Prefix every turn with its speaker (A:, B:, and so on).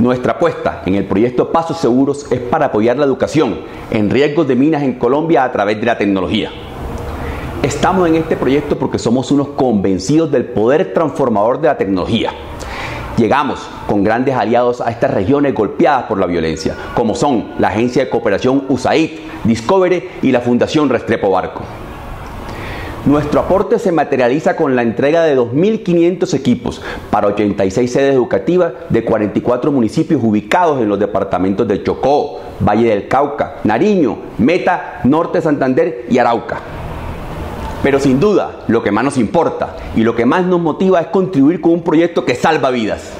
A: Nuestra apuesta en el proyecto Pasos Seguros es para apoyar la educación en riesgos de minas en Colombia a través de la tecnología. Estamos en este proyecto porque somos unos convencidos del poder transformador de la tecnología. Llegamos con grandes aliados a estas regiones golpeadas por la violencia, como son la Agencia de Cooperación USAID, Discovery y la Fundación Restrepo Barco. Nuestro aporte se materializa con la entrega de 2.500 equipos para 86 sedes educativas de 44 municipios ubicados en los departamentos de Chocó, Valle del Cauca, Nariño, Meta, Norte Santander y Arauca. Pero sin duda, lo que más nos importa y lo que más nos motiva es contribuir con un proyecto que salva vidas.